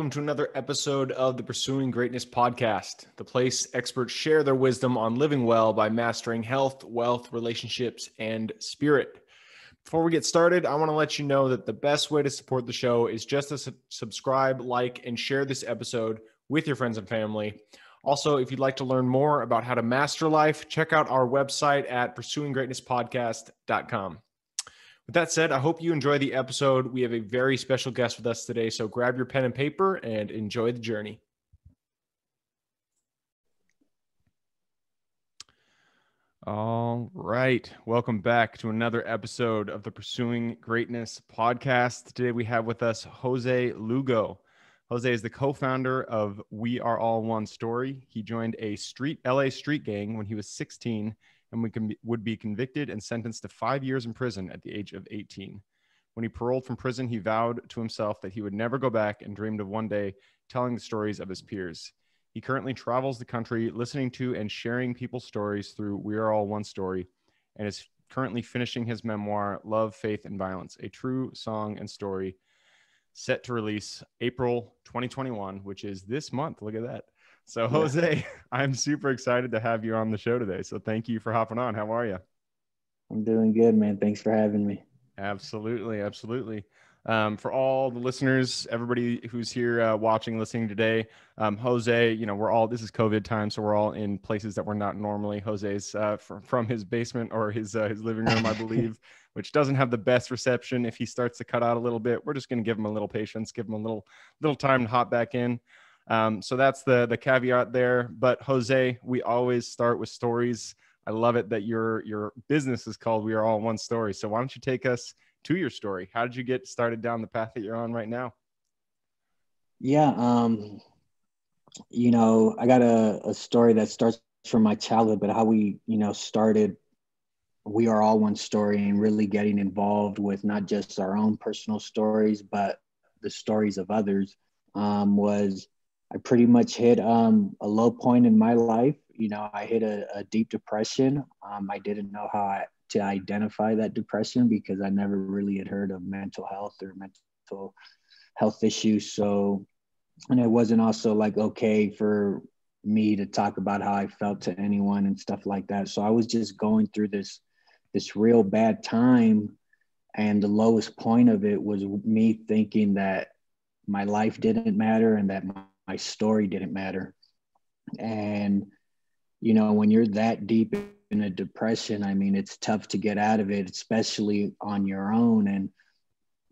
welcome to another episode of the Pursuing Greatness podcast, the place experts share their wisdom on living well by mastering health, wealth, relationships, and spirit. Before we get started, I want to let you know that the best way to support the show is just to su- subscribe, like, and share this episode with your friends and family. Also, if you'd like to learn more about how to master life, check out our website at pursuinggreatnesspodcast.com. With that said, I hope you enjoy the episode. We have a very special guest with us today, so grab your pen and paper and enjoy the journey. All right. Welcome back to another episode of the Pursuing Greatness podcast. Today we have with us Jose Lugo. Jose is the co-founder of We Are All One Story. He joined a street LA street gang when he was 16 and we can, would be convicted and sentenced to five years in prison at the age of 18. When he paroled from prison, he vowed to himself that he would never go back and dreamed of one day telling the stories of his peers. He currently travels the country listening to and sharing people's stories through We Are All One Story and is currently finishing his memoir, Love, Faith, and Violence, a true song and story set to release April 2021, which is this month. Look at that. So, Jose, I'm super excited to have you on the show today. So, thank you for hopping on. How are you? I'm doing good, man. Thanks for having me. Absolutely. Absolutely. Um, for all the listeners, everybody who's here uh, watching, listening today, um, Jose, you know, we're all, this is COVID time. So we're all in places that we're not normally. Jose's uh, from, from his basement or his, uh, his living room, I believe, which doesn't have the best reception. If he starts to cut out a little bit, we're just going to give him a little patience, give him a little, little time to hop back in. Um, so that's the the caveat there. But Jose, we always start with stories. I love it that your your business is called We Are All One Story. So why don't you take us to your story? How did you get started down the path that you're on right now? Yeah, um, you know, I got a, a story that starts from my childhood, but how we, you know, started we are all one story and really getting involved with not just our own personal stories, but the stories of others um, was I pretty much hit um, a low point in my life. You know, I hit a, a deep depression. Um, I didn't know how I, to identify that depression because I never really had heard of mental health or mental health issues. So, and it wasn't also like okay for me to talk about how I felt to anyone and stuff like that. So I was just going through this this real bad time and the lowest point of it was me thinking that my life didn't matter and that my my story didn't matter. And, you know, when you're that deep in a depression, I mean, it's tough to get out of it, especially on your own. And,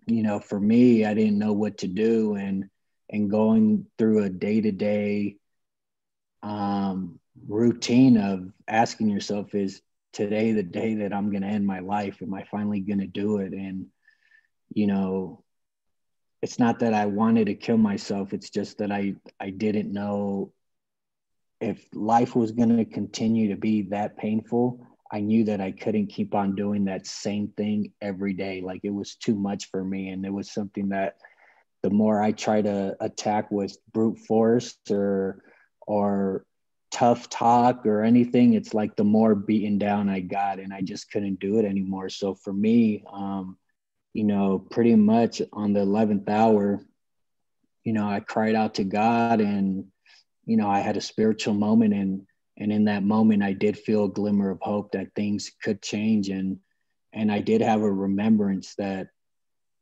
you know, for me, I didn't know what to do. And, and going through a day to day routine of asking yourself, is today the day that I'm going to end my life? Am I finally going to do it? And, you know, it's not that I wanted to kill myself. It's just that I I didn't know if life was going to continue to be that painful. I knew that I couldn't keep on doing that same thing every day. Like it was too much for me, and it was something that the more I try to attack with brute force or or tough talk or anything, it's like the more beaten down I got, and I just couldn't do it anymore. So for me, um, you know, pretty much on the 11th hour, you know, I cried out to God and, you know, I had a spiritual moment and, and in that moment, I did feel a glimmer of hope that things could change. And, and I did have a remembrance that,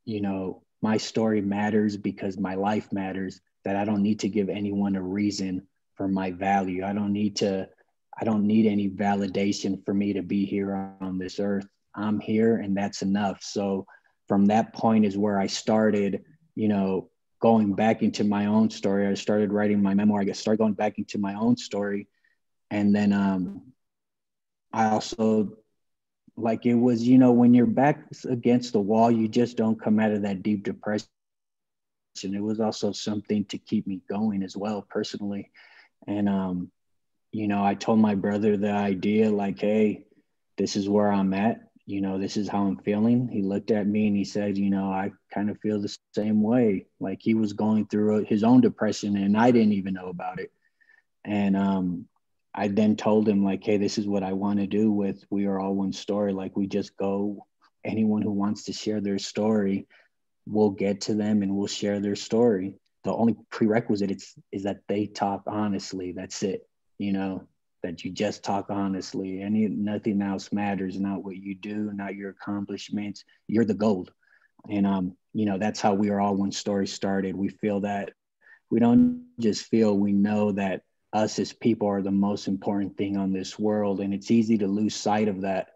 you know, my story matters because my life matters, that I don't need to give anyone a reason for my value. I don't need to, I don't need any validation for me to be here on this earth. I'm here and that's enough. So from that point is where I started, you know, going back into my own story. I started writing my memoir. I started going back into my own story. And then um, I also, like, it was, you know, when you're back against the wall, you just don't come out of that deep depression. And it was also something to keep me going as well, personally. And, um, you know, I told my brother the idea, like, hey, this is where I'm at you know, this is how I'm feeling. He looked at me and he said, you know, I kind of feel the same way. Like he was going through his own depression and I didn't even know about it. And um, I then told him, like, hey, this is what I want to do with We Are All One Story. Like, we just go, anyone who wants to share their story, we'll get to them and we'll share their story. the only prerequisite it's, is that they talk honestly. That's it. You know, that you just talk honestly. Any nothing else matters. Not what you do, not your accomplishments. You're the gold. And um, you know, that's how we are all one story started. We feel that we don't just feel we know that us as people are the most important thing on this world. And it's easy to lose sight of that.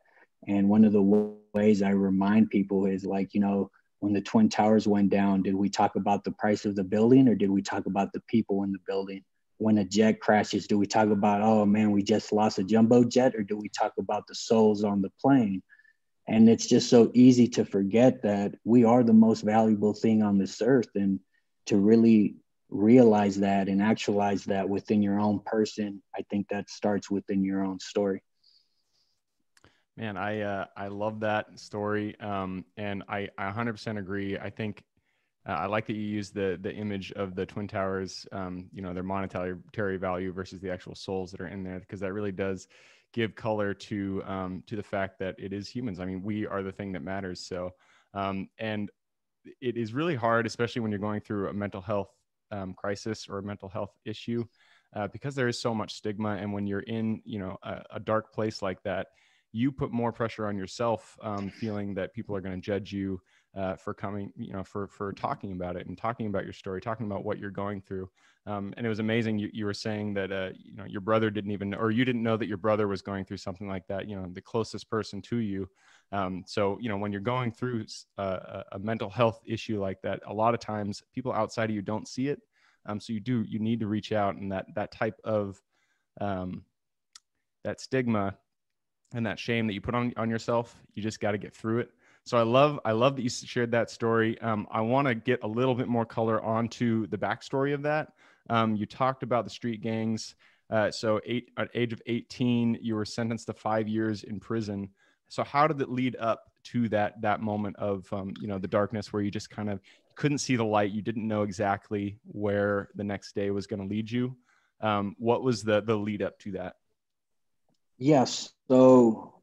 And one of the ways I remind people is like, you know, when the Twin Towers went down, did we talk about the price of the building or did we talk about the people in the building? When a jet crashes, do we talk about, oh man, we just lost a jumbo jet or do we talk about the souls on the plane? And it's just so easy to forget that we are the most valuable thing on this earth. And to really realize that and actualize that within your own person, I think that starts within your own story. Man, I uh, I love that story, um, and I, I 100% agree. I think uh, I like that you use the the image of the twin towers, um, you know, their monetary value versus the actual souls that are in there, because that really does give color to um, to the fact that it is humans. I mean, we are the thing that matters. So, um, and it is really hard, especially when you're going through a mental health um, crisis or a mental health issue, uh, because there is so much stigma. And when you're in, you know, a, a dark place like that, you put more pressure on yourself, um, feeling that people are going to judge you uh, for coming, you know, for for talking about it and talking about your story, talking about what you're going through. Um, and it was amazing. You, you were saying that uh, you know your brother didn't even, or you didn't know that your brother was going through something like that. You know, the closest person to you. Um, so you know when you're going through a, a, mental health issue like that, a lot of times people outside of you don't see it. Um, so you do you need to reach out, and that that type of um, that stigma and that shame that you put on on yourself, you just got to get through it. So I love I love that you shared that story. Um, I want to get a little bit more color onto the backstory of that. Um, you talked about the street gangs. Uh, so eight, at age of 18, you were sentenced to five years in prison. So how did it lead up to that that moment of um, you know the darkness where you just kind of couldn't see the light, you didn't know exactly where the next day was going to lead you? Um, what was the the lead up to that? Yes. So,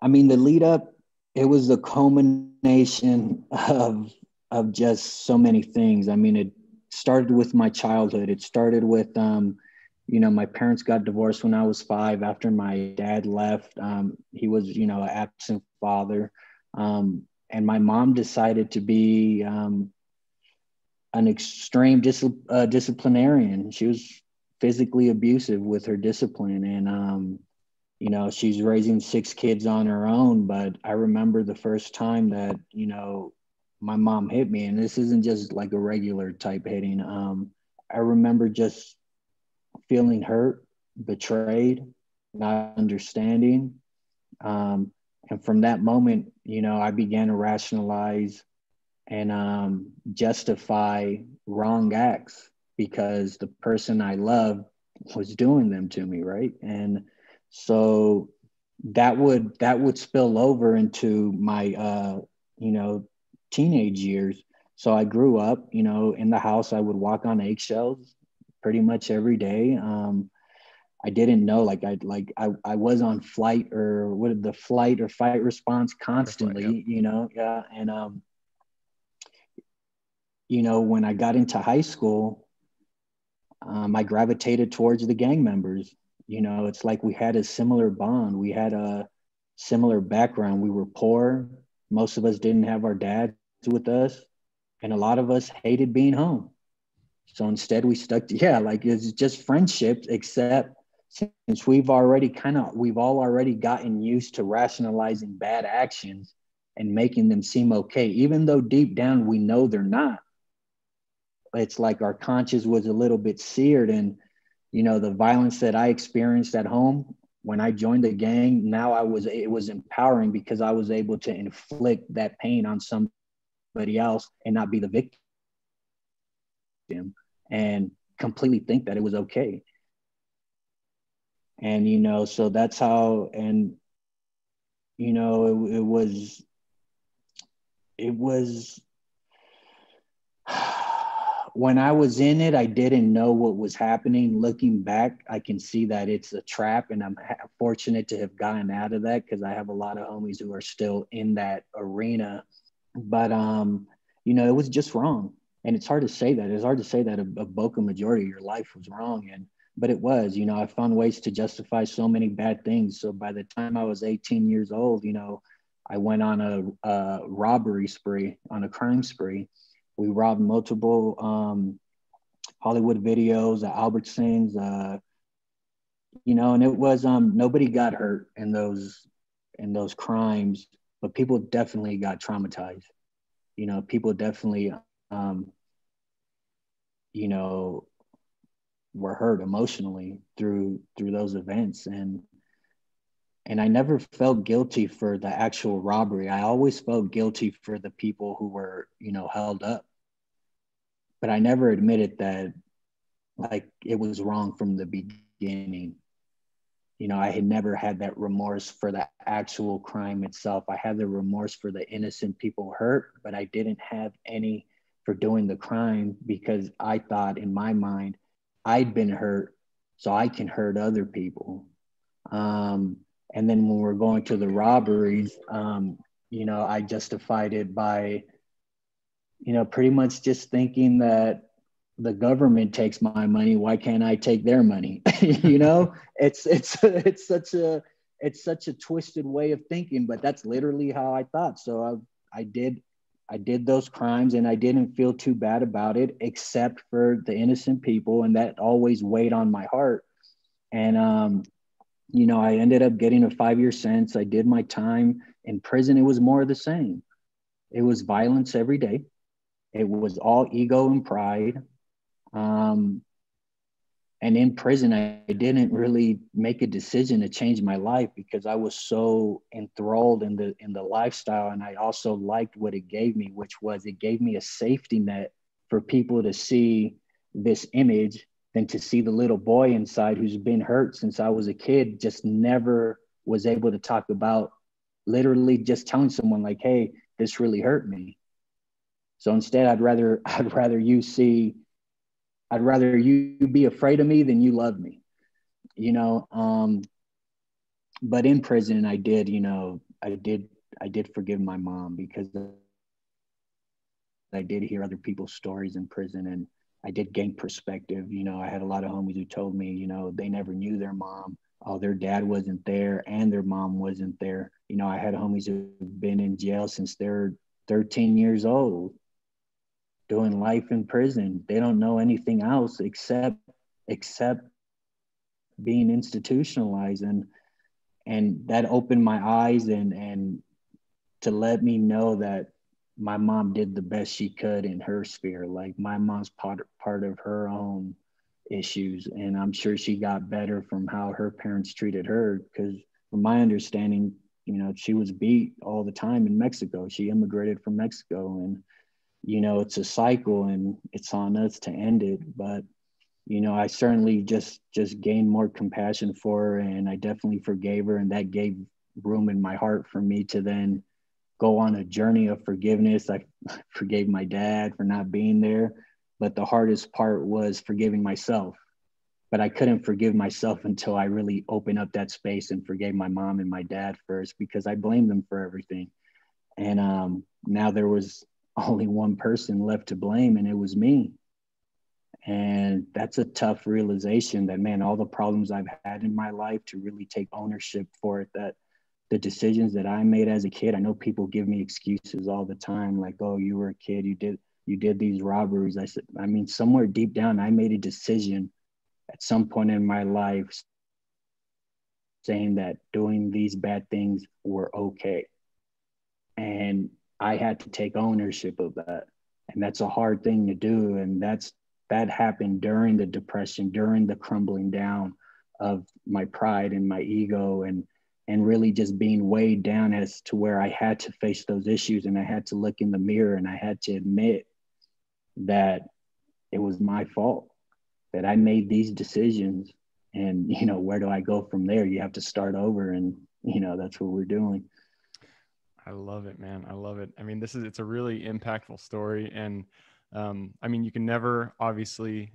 I mean, the lead up it was the culmination of of just so many things. I mean, it started with my childhood. It started with, um, you know, my parents got divorced when I was five. After my dad left, um, he was, you know, an absent father, um, and my mom decided to be um, an extreme dis- uh, disciplinarian. She was physically abusive with her discipline, and um, you know she's raising six kids on her own but i remember the first time that you know my mom hit me and this isn't just like a regular type hitting um i remember just feeling hurt betrayed not understanding um and from that moment you know i began to rationalize and um justify wrong acts because the person i loved was doing them to me right? And so that would that would spill over into my uh, you know teenage years. So I grew up, you know, in the house. I would walk on eggshells pretty much every day. Um, I didn't know, like I like I, I was on flight or what the flight or fight response constantly, flight, you know, yeah. And um, you know, when I got into high school, um, I gravitated towards the gang members you know it's like we had a similar bond. We had a similar background. We were poor. Most of us didn't have our dads with us and a lot of us hated being home. So instead we stuck to yeah like it's just friendships except since we've already kind of we've all already gotten used to rationalizing bad actions and making them seem okay even though deep down we know they're not. It's like our conscience was a little bit seared and you know the violence that i experienced at home when i joined the gang now i was it was empowering because i was able to inflict that pain on somebody else and not be the victim and completely think that it was okay. And you know so that's how and you know it, it was it was when I was in it, I didn't know what was happening. Looking back, I can see that it's a trap, and I'm fortunate to have gotten out of that because I have a lot of homies who are still in that arena. But um, you know, it was just wrong. and it's hard to say that. It's hard to say that a, a bulk majority of your life was wrong, and but it was. You know, I found ways to justify so many bad things. So by the time I was 18 years old, you know, I went on a, a robbery spree, on a crime spree. We robbed multiple um, Hollywood videos, uh, Albertsons, uh, you know, and it was um, nobody got hurt in those in those crimes, but people definitely got traumatized. You know, people definitely um, you know, were hurt emotionally through through those events and and I never felt guilty for the actual robbery. I always felt guilty for the people who were, you know, held up. But I never admitted that like it was wrong from the beginning. You know, I had never had that remorse for the actual crime itself. I had the remorse for the innocent people hurt, but I didn't have any for doing the crime because I thought in my mind I'd been hurt, so I can hurt other people. Um, and then when we're going to the robberies, um, you know, I justified it by, you know, pretty much just thinking that the government takes my money. Why can't I take their money? you know, it's it's it's such a it's such a twisted way of thinking, but that's literally how I thought. So I I did I did those crimes and I didn't feel too bad about it, except for the innocent people. And that always weighed on my heart. And, um, you know, I ended up getting a five year sentence. I did my time in prison. It was more of the same. It was violence every day. It was all ego and pride. Um, and in prison i didn't really make a decision to change my life because i was so enthralled in the in the lifestyle and i also liked what it gave me which was it gave me a safety net for people to see this image than to see the little boy inside who's been hurt since i was a kid just never was able to talk about literally just telling someone like hey this really hurt me so instead i'd rather i'd rather you see I'd rather you be afraid of me than you love me, you know. Um, but in prison, I did, you know, I did, I did forgive my mom because I did hear other people's stories in prison, and I did gain perspective. You know, I had a lot of homies who told me, you know, they never knew their mom. Oh, their dad wasn't there and their mom wasn't there. You know, I had homies who've been in jail since they're 13 years old doing life in prison. They don't know anything else except except being institutionalized and and that opened my eyes and and to let me know that my mom did the best she could in her sphere. Like my mom's part part of her own issues and i'm sure she got better from how her parents treated her because from my understanding you know she was beat all the time in mexico. She immigrated from mexico and you know it's a cycle and it's on us to end it. But you know i certainly just just gained more compassion for her and i definitely forgave her and that gave room in my heart for me to then go on a journey of forgiveness. I forgave my dad for not being there but the hardest part was forgiving myself. But i couldn't forgive myself until i really opened up that space and forgave my mom and my dad first because i blamed them for everything. And um, now there was only one person left to blame, and it was me. And that's a tough realization that, man, all the problems I've had in my life to really take ownership for it, that the decisions that I made as a kid, I know people give me excuses all the time, like, oh, you were a kid, you did you did these robberies. I said, I mean, somewhere deep down, I made a decision at some point in my life saying that doing these bad things were okay. And I had to take ownership of that. And that's a hard thing to do. And that's that happened during the depression, during the crumbling down of my pride and my ego and and really just being weighed down as to where I had to face those issues and I had to look in the mirror and I had to admit that it was my fault that I made these decisions and you know where do I go from there you have to start over and you know that's what we're doing I love it, man. I love it. I mean, this is it's a really impactful story, and um, I mean, you can never obviously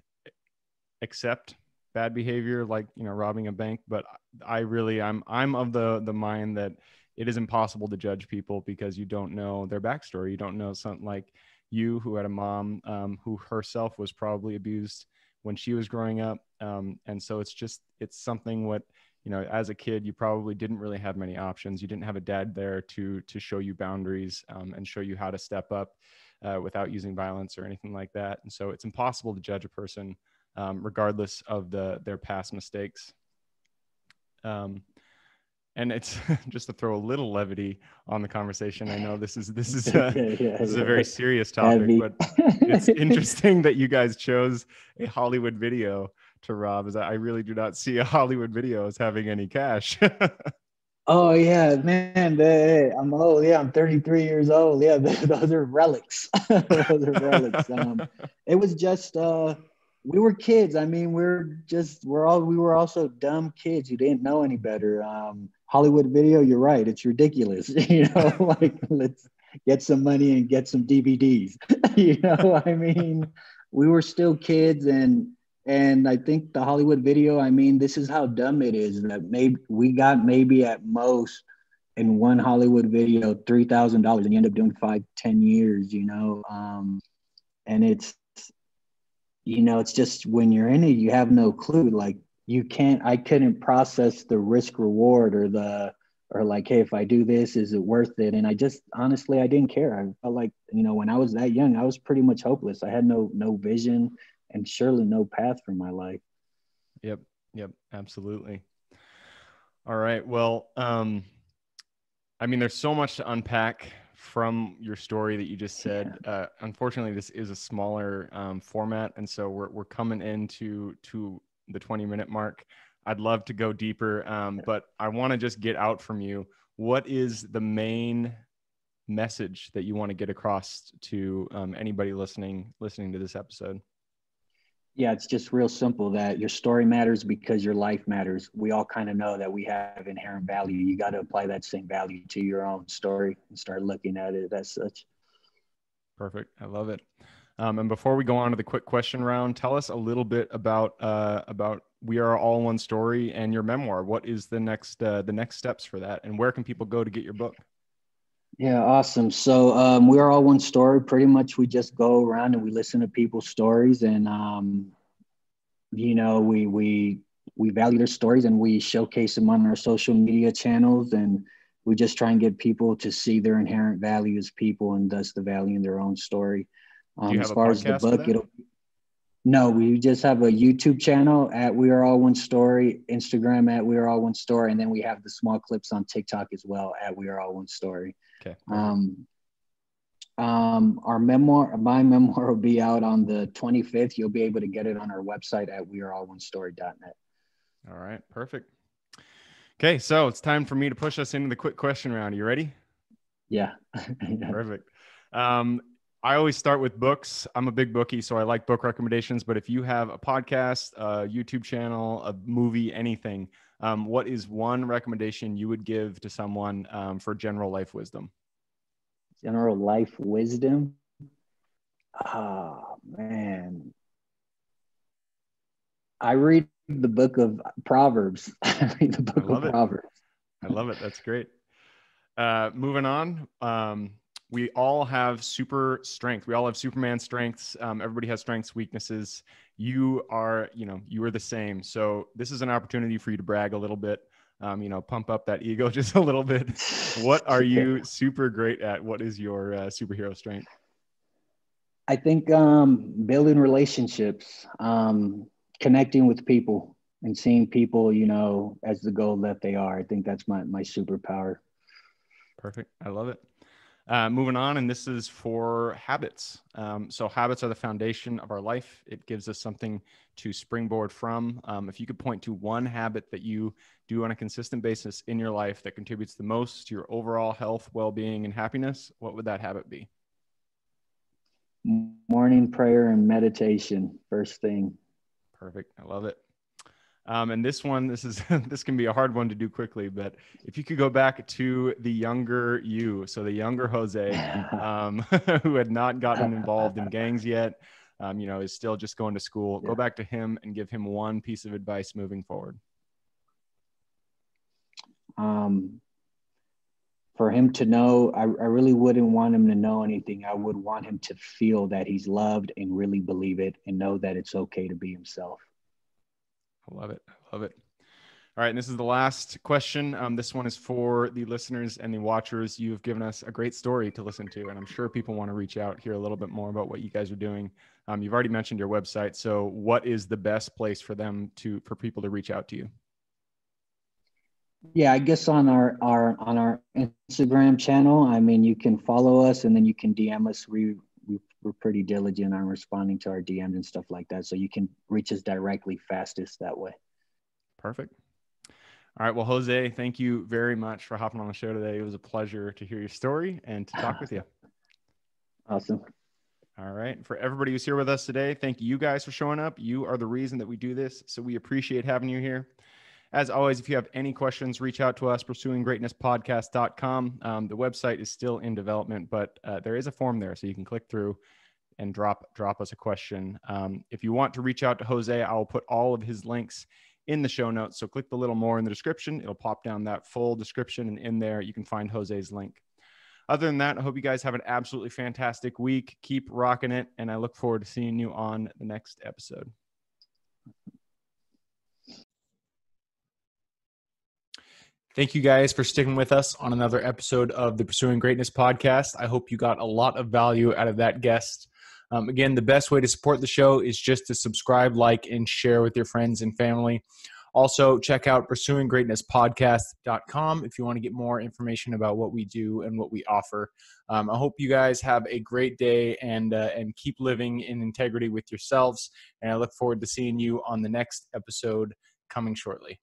accept bad behavior like you know robbing a bank, but I really I'm I'm of the the mind that it is impossible to judge people because you don't know their backstory. You don't know something like you who had a mom um, who herself was probably abused when she was growing up. Um, and so it's just, it's something what, you know, as a kid, you probably didn't really have many options. You didn't have a dad there to, to show you boundaries um, and show you how to step up uh, without using violence or anything like that. And so it's impossible to judge a person um, regardless of the, their past mistakes. Um, and it's just to throw a little levity on the conversation. I know this is this is a, yeah, this is a very serious topic, Heavy. but it's interesting that you guys chose a Hollywood video to rob. Is I really do not see a Hollywood video as having any cash. oh yeah, man, I'm old. Yeah, I'm 33 years old. Yeah, those are relics. those are relics. Um, it was just uh, we were kids. I mean, we're just we're all we were also dumb kids who didn't know any better. Um, Hollywood video, you're right. It's ridiculous. You know, like let's get some money and get some DVDs. you know, I mean, we were still kids and and I think the Hollywood video, I mean, this is how dumb it is that maybe we got maybe at most in one Hollywood video three thousand dollars and you end up doing five, ten years, you know. Um, and it's you know, it's just when you're in it, you have no clue. Like you can't i couldn't process the risk reward or the or like hey if i do this is it worth it? And i just honestly i didn't care. I felt like you know when i was that young i was pretty much hopeless. I had no no vision and surely no path for my life. Yep. Yep. Absolutely. All right. Well um i mean there's so much to unpack from your story that you just said yeah. uh, unfortunately this is a smaller um, format and so we're, we're coming into to the 20 minute mark. I'd love to go deeper, um, but I want to just get out from you. What is the main message that you want to get across to um, anybody listening listening to this episode? Yeah, it's just real simple that your story matters because your life matters. We all kind of know that we have inherent value. You got to apply that same value to your own story and start looking at it as such. Perfect. I love it. Um, and before we go on to the quick question round, tell us a little bit about uh, about We Are All One Story and your memoir. What is the next uh, the next steps for that, and where can people go to get your book? Yeah, awesome. So um, we are all one story. Pretty much, we just go around and we listen to people's stories, and um, you know, we we we value their stories and we showcase them on our social media channels, and we just try and get people to see their inherent value as people, and thus the value in their own story. Um, as far as the book, it'll no, we just have a YouTube channel at We Are All One Story, Instagram at We Are All One Story, and then we have the small clips on TikTok as well at We Are All One Story. Okay. Um, um, our memoir, my memoir will be out on the 25th. You'll be able to get it on our website at weareallonestory.net. All right, perfect. Okay, so it's time for me to push us into the quick question round. Are you ready? Yeah. Perfect. Um, I always start with books. I'm a big bookie, so I like book recommendations. But if you have a podcast, a YouTube channel, a movie, anything, um, what is one recommendation you would give to someone um, for general life wisdom? General life wisdom? Oh, man. I read the book of Proverbs. I read the book of it. Proverbs. I love it. That's great. Uh, moving on. Um, we all have super strength. We all have Superman strengths. Um, everybody has strengths, weaknesses. You are, you know, you are the same. So this is an opportunity for you to brag a little bit. Um, you know, pump up that ego just a little bit. What are you super great at? What is your uh, superhero strength? I think um, building relationships, um, connecting with people, and seeing people, you know, as the goal that they are. I think that's my my superpower. Perfect. I love it. Uh, moving on, and this is for habits. Um, so, habits are the foundation of our life. It gives us something to springboard from. Um, if you could point to one habit that you do on a consistent basis in your life that contributes the most to your overall health, well being, and happiness, what would that habit be? Morning prayer and meditation, first thing. Perfect. I love it. Um, and this one, this is this can be a hard one to do quickly, but if you could go back to the younger you, so the younger Jose, um, who had not gotten involved in gangs yet, um, you know, is still just going to school. Yeah. Go back to him and give him one piece of advice moving forward. Um, for him to know, I, I really wouldn't want him to know anything. I would want him to feel that he's loved and really believe it and know that it's okay to be himself. Love it. I love it. All right, and this is the last question. Um, this one is for the listeners and the watchers. You've given us a great story to listen to, and I'm sure people want to reach out, hear a little bit more about what you guys are doing. Um, you've already mentioned your website, so what is the best place for them to for people to reach out to you? Yeah, I guess on our our on our Instagram channel. I mean, you can follow us, and then you can DM us. We, we we're pretty diligent on responding to our DMs and stuff like that, so you can reach us directly fastest that way. Perfect. All right. Well, Jose, thank you very much for hopping on the show today. It was a pleasure to hear your story and to talk with you. Awesome. All right. For everybody who's here with us today, thank you guys for showing up. You are the reason that we do this. So we appreciate having you here. As always, if you have any questions, reach out to us, pursuinggreatnesspodcast.com. Um, the website is still in development, but uh, there is a form there. So you can click through and drop drop us a question. Um, if you want to reach out to Jose, I will put all of his links in the show notes. So click the little more in the description. It'll pop down that full description, and in there you can find Jose's link. Other than that, I hope you guys have an absolutely fantastic week. Keep rocking it, and I look forward to seeing you on the next episode. Thank you guys for sticking with us on another episode of the Pursuing Greatness podcast. I hope you got a lot of value out of that guest. Um, again, the best way to support the show is just to subscribe, like, and share with your friends and family. Also, check out pursuinggreatnesspodcast.com if you want to get more information about what we do and what we offer. Um, I hope you guys have a great day and uh, and keep living in integrity with yourselves. And I look forward to seeing you on the next episode coming shortly.